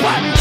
up.